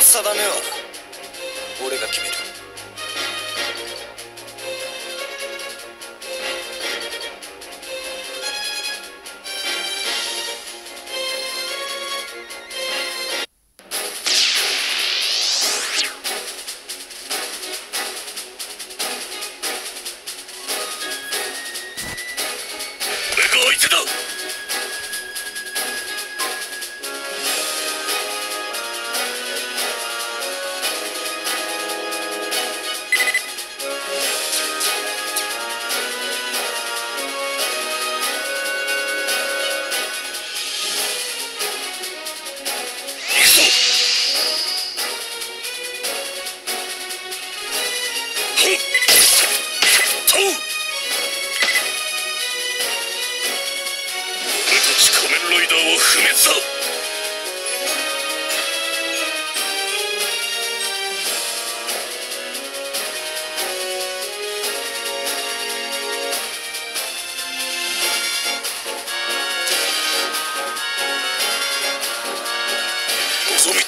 定めは俺が決める。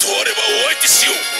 望みとあればお相手しよう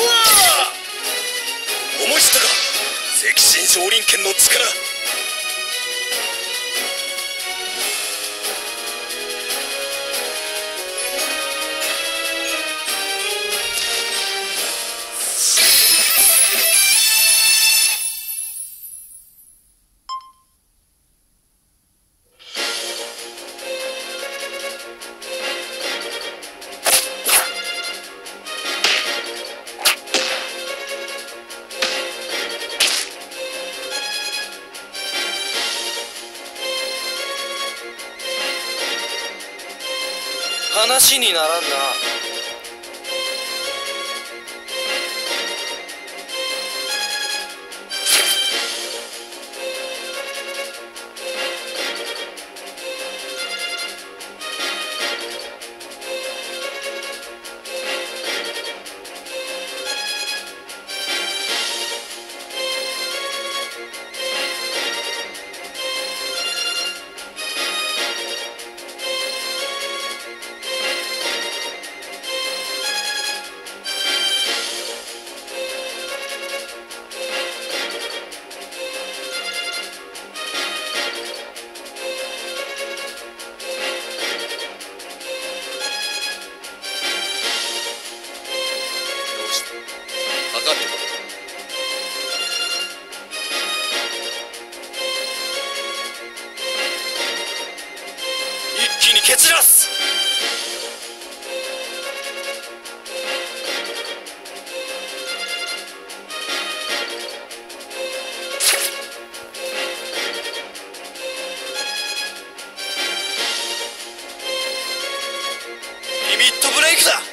思い知ったか。赤心少林拳の力。話にならんな。蹴散らす。リミットブレイクだ。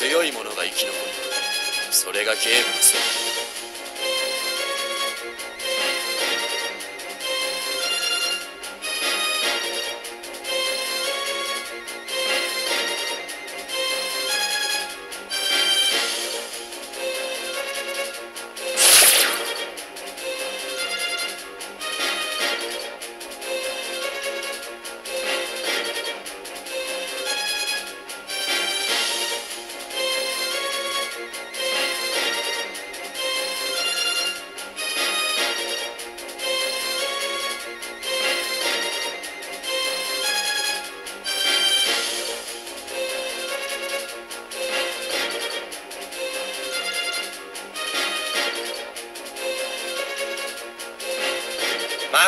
強い者が生き残る。それがゲームの世界。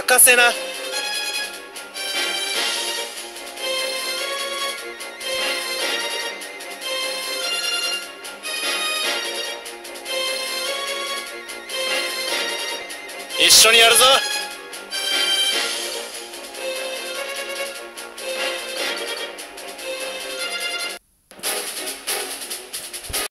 す任せな。一緒にやるぞ。